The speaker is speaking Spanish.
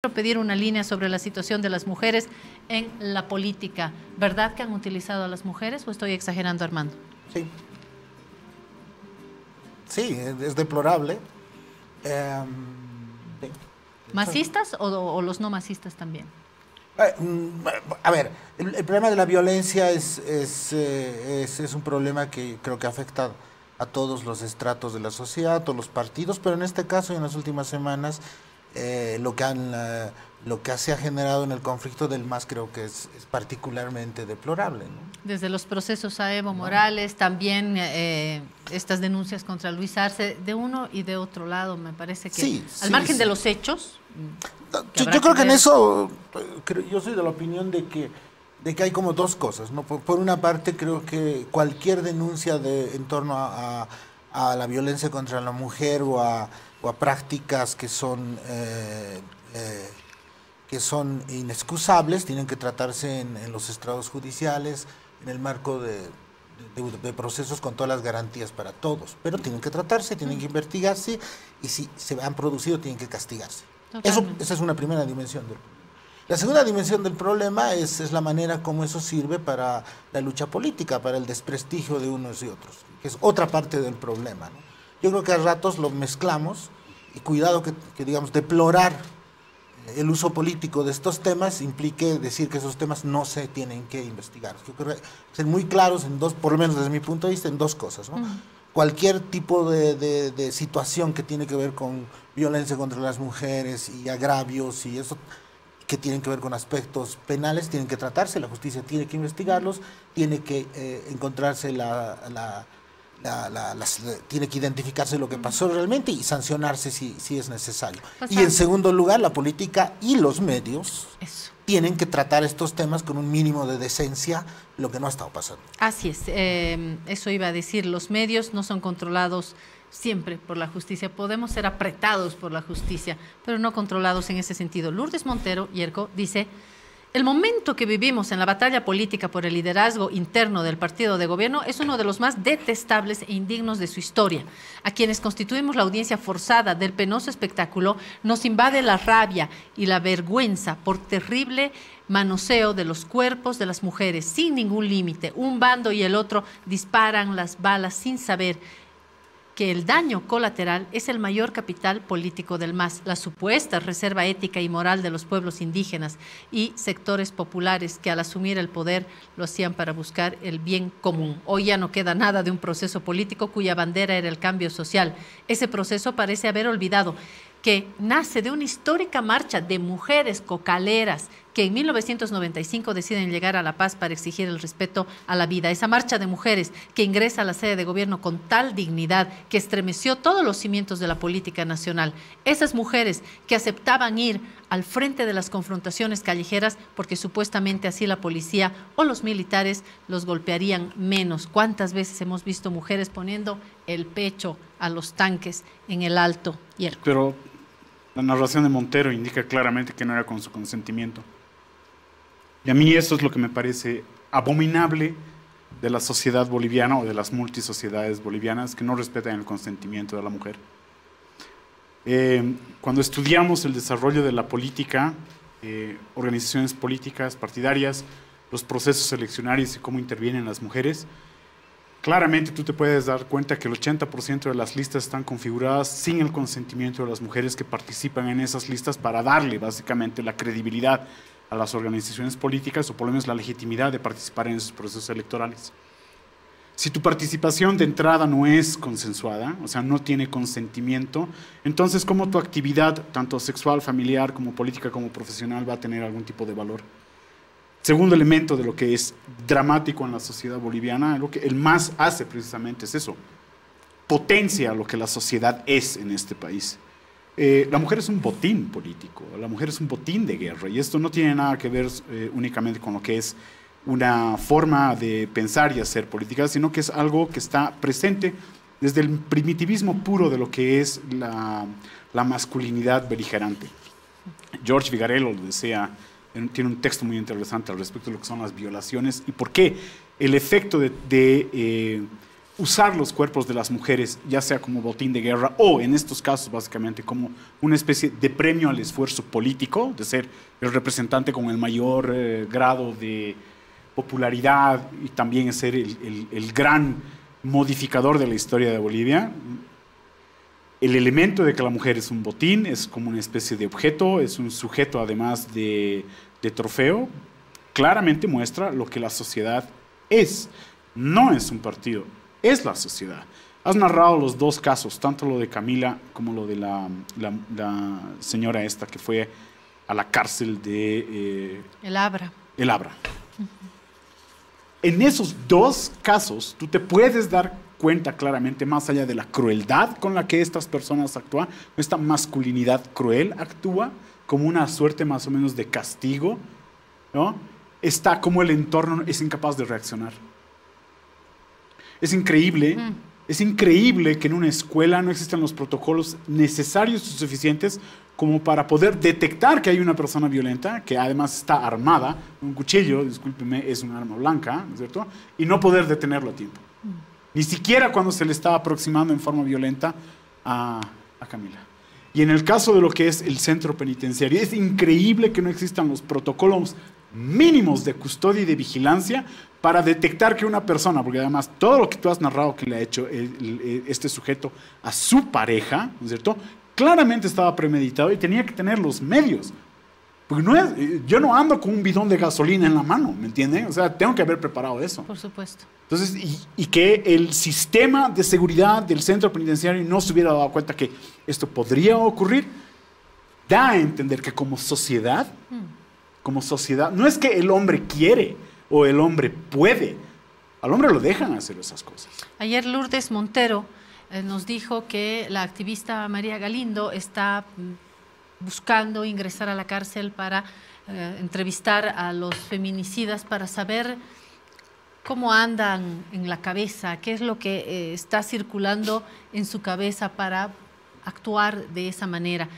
Quiero pedir una línea sobre la situación de las mujeres en la política. ¿Verdad que han utilizado a las mujeres o estoy exagerando, Armando? Sí. Sí, es deplorable. Eh, sí. ¿Masistas o, o, los no masistas también? Eh, mm, a ver, el, problema de la violencia es, eh, es, es, un problema que creo que afecta a todos los estratos de la sociedad, a todos los partidos, pero en este caso y en las últimas semanas eh, lo, que han, lo que se ha generado en el conflicto del MAS creo que es, particularmente deplorable. Desde los procesos a Evo Morales, también estas denuncias contra Luis Arce, de uno y de otro lado, me parece que al margen de los hechos, yo, creo que en eso, yo soy de la opinión de que, de que hay como dos cosas. ¿no? Por, una parte, creo que cualquier denuncia de, en torno a, la violencia contra la mujer o a, prácticas que son, eh, eh, que son inexcusables tienen que tratarse en, los estrados judiciales, en el marco de, de, procesos con todas las garantías para todos. Pero tienen que tratarse, tienen que investigarse y si se han producido, tienen que castigarse. Eso, esa es una primera dimensión del problema. La segunda dimensión del problema es, es, la manera como eso sirve para la lucha política, para el desprestigio de unos y otros, que es otra parte del problema. Yo creo que a ratos lo mezclamos y cuidado que, que, digamos, deplorar el uso político de estos temas implique decir que esos temas no se tienen que investigar. Yo creo que ser muy claros en dos, por lo menos desde mi punto de vista, en dos cosas. ¿no? Cualquier tipo de, de, de situación que tiene que ver con violencia contra las mujeres y agravios y eso que tienen que ver con aspectos penales, tienen que tratarse, la justicia tiene que investigarlos, tiene que eh, encontrarse la, la, tiene que identificarse lo que pasó realmente y sancionarse si, si es necesario. y en segundo lugar, la política y los medios tienen que tratar estos temas con un mínimo de decencia, lo que no ha estado pasando. Así es, eh, eso iba a decir, los medios no son controlados siempre por la justicia. Podemos ser apretados por la justicia, pero no controlados en ese sentido. Lourdes Montero, Yerko, dice, el momento que vivimos en la batalla política por el liderazgo interno del partido de gobierno es uno de los más detestables e indignos de su historia. A quienes constituimos la audiencia forzada del penoso espectáculo nos invade la rabia y la vergüenza por terrible manoseo de los cuerpos de las mujeres sin ningún límite. Un bando y el otro disparan las balas sin saber que el daño colateral es el mayor capital político del MAS, la supuesta reserva ética y moral de los pueblos indígenas y sectores populares que al asumir el poder lo hacían para buscar el bien común. Hoy ya no queda nada de un proceso político cuya bandera era el cambio social. Ese proceso parece haber olvidado que nace de una histórica marcha de mujeres cocaleras que en 1995 deciden llegar a La Paz para exigir el respeto a la vida. Esa marcha de mujeres que ingresa a la sede de gobierno con tal dignidad que estremeció todos los cimientos de la política nacional. Esas mujeres que aceptaban ir al frente de las confrontaciones callejeras porque supuestamente así la policía o los militares los golpearían menos. ¿Cuántas veces hemos visto mujeres poniendo el pecho a los tanques en el alto hierro? Pero la narración de Montero indica claramente que no era con su consentimiento. Y a mí eso es lo que me parece abominable de la sociedad boliviana o de las multisociedades bolivianas que no respetan el consentimiento de la mujer. Eh, cuando estudiamos el desarrollo de la política, eh, organizaciones políticas, partidarias, los procesos eleccionarios y cómo intervienen las mujeres, claramente tú te puedes dar cuenta que el 80% de las listas están configuradas sin el consentimiento de las mujeres que participan en esas listas para darle básicamente la credibilidad a las organizaciones políticas o por lo menos la legitimidad de participar en esos procesos electorales. Si tu participación de entrada no es consensuada, o sea, no tiene consentimiento, entonces ¿cómo tu actividad, tanto sexual, familiar, como política, como profesional, va a tener algún tipo de valor? Segundo elemento de lo que es dramático en la sociedad boliviana, lo que el más hace precisamente es eso, potencia lo que la sociedad es en este país. Eh, la mujer es un botín político, la mujer es un botín de guerra y esto no tiene nada que ver eh, únicamente con lo que es una forma de pensar y hacer política, sino que es algo que está presente desde el primitivismo puro de lo que es la, masculinidad beligerante. George Vigarello lo decía, tiene un texto muy interesante al respecto de lo que son las violaciones y por qué el efecto de, eh, usar los cuerpos de las mujeres, ya sea como botín de guerra o en estos casos básicamente como una especie de premio al esfuerzo político, de ser el representante con el mayor eh, grado de popularidad y también ser el, gran modificador de la historia de Bolivia. El elemento de que la mujer es un botín, es como una especie de objeto, es un sujeto además de, de trofeo, claramente muestra lo que la sociedad es. No es un partido, es la sociedad. Has narrado los dos casos, tanto lo de Camila como lo de la, señora esta que fue a la cárcel de... Eh, el Abra. El Abra. En esos dos casos, tú te puedes dar cuenta claramente, más allá de la crueldad con la que estas personas actúan, esta masculinidad cruel actúa como una suerte más o menos de castigo, ¿no? Está como el entorno es incapaz de reaccionar. Es increíble, es increíble que en una escuela no existan los protocolos necesarios y suficientes como para poder detectar que hay una persona violenta, que además está armada, un cuchillo, discúlpeme, es un arma blanca, ¿no es cierto? Y no poder detenerlo a tiempo. Ni siquiera cuando se le está aproximando en forma violenta a, a Camila. Y en el caso de lo que es el centro penitenciario, es increíble que no existan los protocolos mínimos de custodia y de vigilancia para detectar que una persona, porque además todo lo que tú has narrado que le ha hecho este sujeto a su pareja, ¿no es cierto? Claramente estaba premeditado y tenía que tener los medios. Porque no es, yo no ando con un bidón de gasolina en la mano, ¿me entienden? O sea, tengo que haber preparado eso. Por supuesto. Entonces, y, que el sistema de seguridad del centro penitenciario no se hubiera dado cuenta que esto podría ocurrir, da a entender que como sociedad, mm. Como sociedad, no es que el hombre quiere, o el hombre puede. Al hombre lo dejan hacer esas cosas. Ayer Lourdes Montero eh, nos dijo que la activista María Galindo está mm, buscando ingresar a la cárcel para eh, entrevistar a los feminicidas para saber cómo andan en la cabeza, qué es lo que eh, está circulando en su cabeza para actuar de esa manera.